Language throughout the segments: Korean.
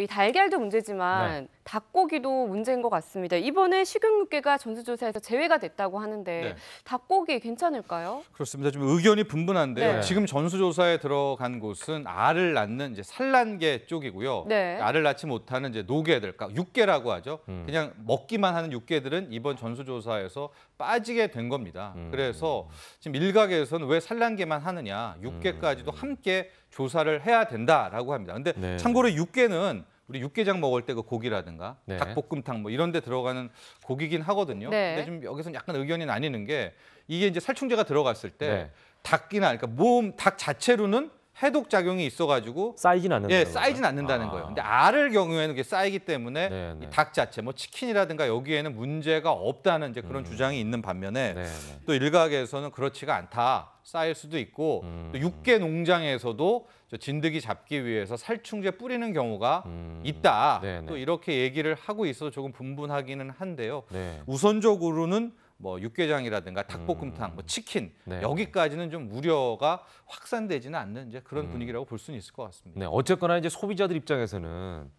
이 달걀도 문제지만 닭고기도 문제인 것 같습니다. 이번에 식용육계가 전수조사에서 제외가 됐다고 하는데 네. 닭고기 괜찮을까요? 그렇습니다. 좀 의견이 분분한데요. 네. 지금 전수조사에 들어간 곳은 알을 낳는 이제 산란계 쪽이고요. 네. 알을 낳지 못하는 이제 노개들, 그러니까 육개라고 하죠. 음. 그냥 먹기만 하는 육개들은 이번 전수조사에서 빠지게 된 겁니다. 음. 그래서 지금 일각에서는 왜 산란계만 하느냐, 육개까지도 음. 함께 조사를 해야 된다라고 합니다. 근데 네. 참고로 육개는 우리 육개장 먹을 때 그 고기라든가 네. 닭볶음탕 뭐 이런 데 들어가는 고기긴 하거든요. 네. 근데 좀 여기서 약간 의견이 나뉘는 게 이게 이제 살충제가 들어갔을 때 네. 닭이나 그러니까 몸 닭 자체로는 해독 작용이 있어가지고 쌓이진 않는다. 예 쌓이진 않는다는 거예요. 근데 알을 경우에는 그게 쌓이기 때문에 네, 네. 이닭 자체 뭐 치킨이라든가 여기에는 문제가 없다는 이제 그런 주장이 있는 반면에 네, 네. 또 일각에서는 그렇지가 않다. 쌓일 수도 있고 음. 또 육개 농장에서도 저 진드기 잡기 위해서 살충제 뿌리는 경우가 음. 있다. 네, 네. 또 이렇게 얘기를 하고 있어서 조금 분분하기는 한데요. 네. 우선적으로는 뭐 육개장이라든가 닭볶음탕, 뭐 치킨 네. 여기까지는 좀 우려가 확산되지는 않는 이제 그런 음. 분위기라고 볼 수는 있을 것 같습니다. 네, 어쨌거나 이제 소비자들 입장에서는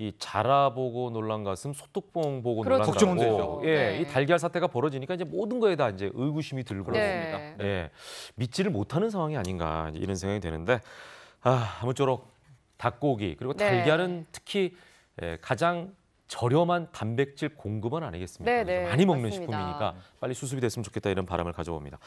이 자라보고 놀란 가슴 소뚜껑 보고 그렇죠. 놀란 가고 되죠. 예, 네. 이 달걀 사태가 벌어지니까 이제 모든 거에 다 이제 의구심이 들고 네. 예, 믿지를 못하는 상황이 아닌가 이제 이런 생각이 드는데 아, 아무쪼록 닭고기 그리고 네. 달걀은 특히 예, 가장 저렴한 단백질 공급원 아니겠습니까? 네, 네, 많이 먹는 맞습니다. 식품이니까 빨리 수습이 됐으면 좋겠다 이런 바람을 가져봅니다.